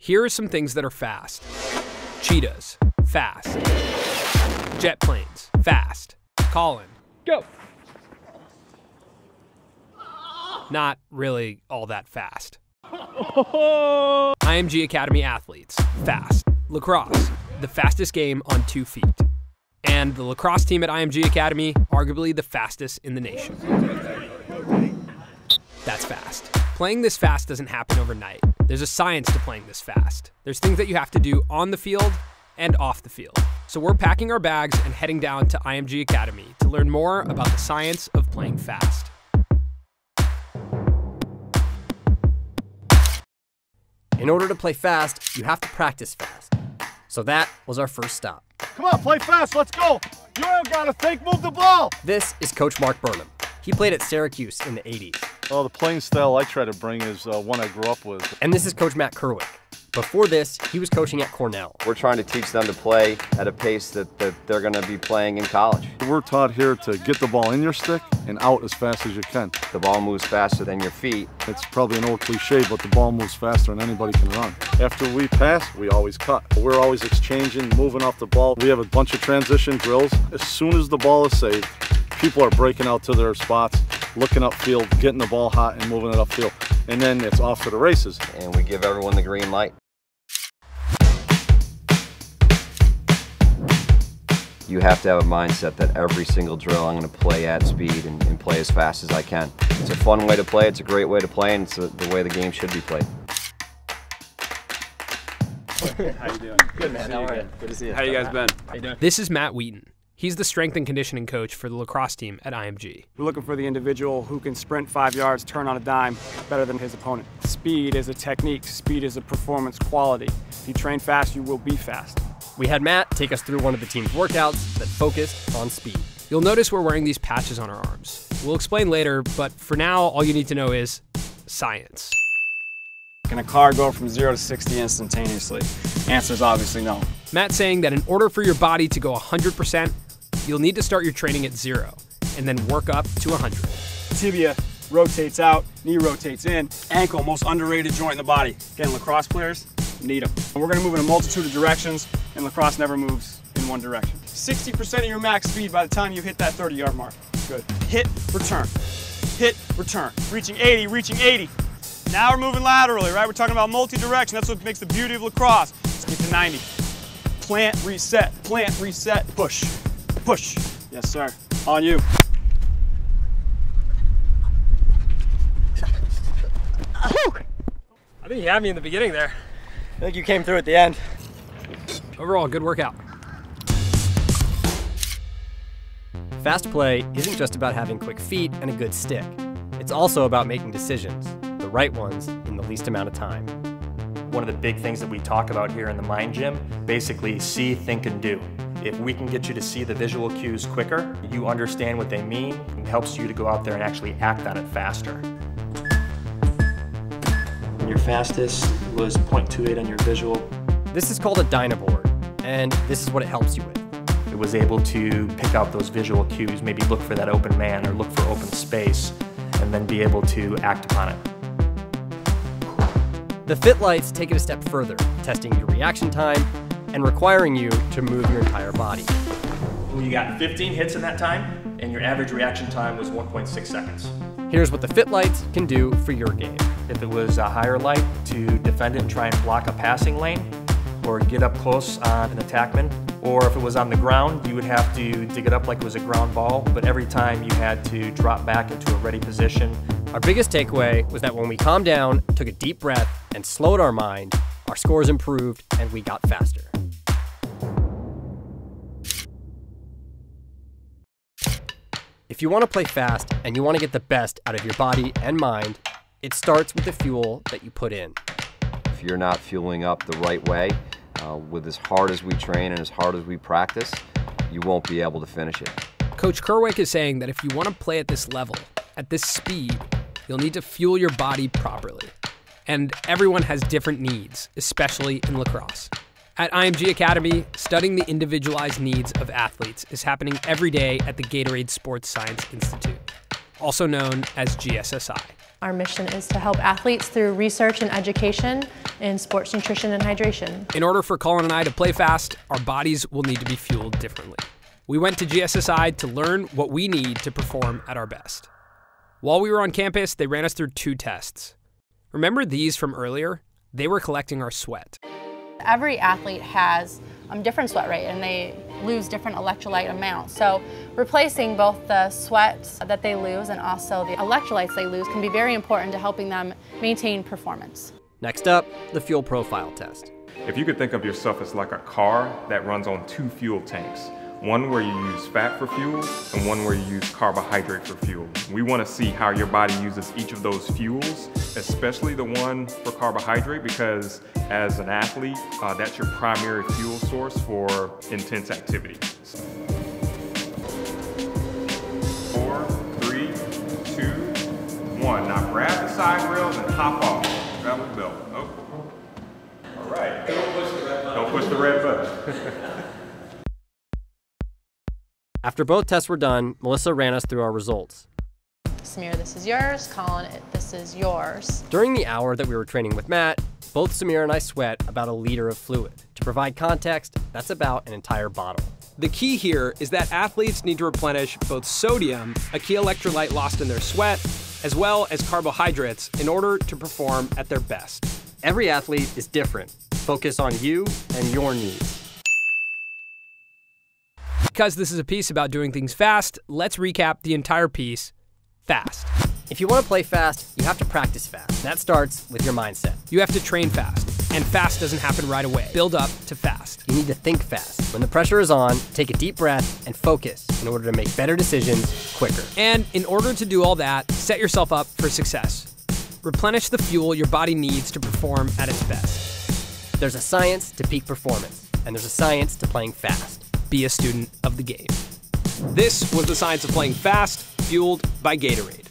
Here are some things that are fast cheetahs, fast. Jet planes, fast. Colin, go. Not really all that fast. IMG Academy athletes, fast. Lacrosse, the fastest game on two feet. And the lacrosse team at IMG Academy, arguably the fastest in the nation. That's fast. Playing this fast doesn't happen overnight. There's a science to playing this fast. There's things that you have to do on the field and off the field. So we're packing our bags and heading down to IMG Academy to learn more about the science of playing fast. In order to play fast, you have to practice fast. So that was our first stop. Come on, play fast, let's go! You ain't gotta think, move the ball! This is Coach Mark Burnham. He played at Syracuse in the 80s. Well, the playing style I try to bring is uh, one I grew up with. And this is Coach Matt Kerwick. Before this, he was coaching at Cornell. We're trying to teach them to play at a pace that, that they're going to be playing in college. We're taught here to get the ball in your stick and out as fast as you can. The ball moves faster than your feet. It's probably an old cliche, but the ball moves faster than anybody can run. After we pass, we always cut. We're always exchanging, moving off the ball. We have a bunch of transition drills. As soon as the ball is saved, people are breaking out to their spots, looking upfield, getting the ball hot and moving it upfield. And then it's off to the races. And we give everyone the green light. You have to have a mindset that every single drill I'm going to play at speed and, and, play as fast as I can. It's a fun way to play, it's a great way to play, and it's a, the way the game should be played. How you doing? Good, man. How are you? Good to see you. How you guys been? How you doing? This is Matt Wheaton. He's the strength and conditioning coach for the lacrosse team at IMG. We're looking for the individual who can sprint five yards, turn on a dime better than his opponent. Speed is a technique, speed is a performance quality. If you train fast, you will be fast. We had Matt take us through one of the team's workouts that focused on speed. You'll notice we're wearing these patches on our arms. We'll explain later, but for now, all you need to know is science. Can a car go from 0 to 60 instantaneously? Answer is obviously no. Matt's saying that in order for your body to go 100%, you'll need to start your training at zero and then work up to 100. Tibia rotates out, knee rotates in, ankle, most underrated joint in the body. Again, lacrosse players need them. We're going to move in a multitude of directions, and lacrosse never moves in one direction. 60% of your max speed by the time you hit that 30 yard mark. Good. Hit, return. Hit, return. Reaching 80, reaching 80. Now we're moving laterally, right? We're talking about multi-direction. That's what makes the beauty of lacrosse. Let's get to 90. Plant, reset, plant, reset, push, push. Yes, sir. On you. I think you had me in the beginning there. I think you came through at the end. Overall, good workout. Fast play isn't just about having quick feet and a good stick. It's also about making decisions, the right ones, in the least amount of time. One of the big things that we talk about here in the Mind Gym, basically see, think, and do. If we can get you to see the visual cues quicker, you understand what they mean, it helps you to go out there and actually act on it faster. Your fastest was 0.28 on your visual. This is called a Dynaboard, and this is what it helps you with. It was able to pick out those visual cues, maybe look for that open man or look for open space, and then be able to act upon it. The fit lights take it a step further, testing your reaction time and requiring you to move your entire body. You got 15 hits in that time, and your average reaction time was 1.6 seconds. Here's what the fit lights can do for your game. If it was a higher light to defend it and try and block a passing lane, or get up close on an attackman, or if it was on the ground, you would have to dig it up like it was a ground ball, but every time you had to drop back into a ready position. Our biggest takeaway was that when we calmed down, took a deep breath, and slowed our mind, our scores improved and we got faster. If you want to play fast and you want to get the best out of your body and mind, it starts with the fuel that you put in. If you're not fueling up the right way, uh, with as hard as we train and as hard as we practice, you won't be able to finish it. Coach Kerwick is saying that if you want to play at this level, at this speed, you'll need to fuel your body properly. And everyone has different needs, especially in lacrosse. At IMG Academy, studying the individualized needs of athletes is happening every day at the Gatorade Sports Science Institute, also known as GSSI. Our mission is to help athletes through research and education in sports nutrition and hydration. In order for Colin and I to play fast, our bodies will need to be fueled differently. We went to GSSI to learn what we need to perform at our best. While we were on campus, they ran us through two tests. Remember these from earlier? They were collecting our sweat. Every athlete has um, different sweat rate and they lose different electrolyte amounts. So replacing both the sweat that they lose and also the electrolytes they lose can be very important to helping them maintain performance. Next up, the fuel profile test. If you could think of yourself as like a car that runs on two fuel tanks, one where you use fat for fuel and one where you use carbohydrate for fuel. We want to see how your body uses each of those fuels, especially the one for carbohydrate because as an athlete, uh, that's your primary fuel source for intense activity. Four, three, two, one. Now grab the side rails and hop off. Grab the belt. Oh. All right. Don't push the red button. Don't push the red button. After both tests were done, Melissa ran us through our results. Samir, this is yours. Colin, this is yours. During the hour that we were training with Matt, both Samir and I sweat about a liter of fluid. To provide context, that's about an entire bottle. The key here is that athletes need to replenish both sodium, a key electrolyte lost in their sweat, as well as carbohydrates in order to perform at their best. Every athlete is different. Focus on you and your needs. Because this is a piece about doing things fast, let's recap the entire piece fast. If you want to play fast, you have to practice fast. That starts with your mindset. You have to train fast, and fast doesn't happen right away. Build up to fast. You need to think fast. When the pressure is on, take a deep breath and focus in order to make better decisions quicker. And in order to do all that, set yourself up for success. Replenish the fuel your body needs to perform at its best. There's a science to peak performance, and there's a science to playing fast. Be a student of the game. This was the science of playing fast, fueled by Gatorade.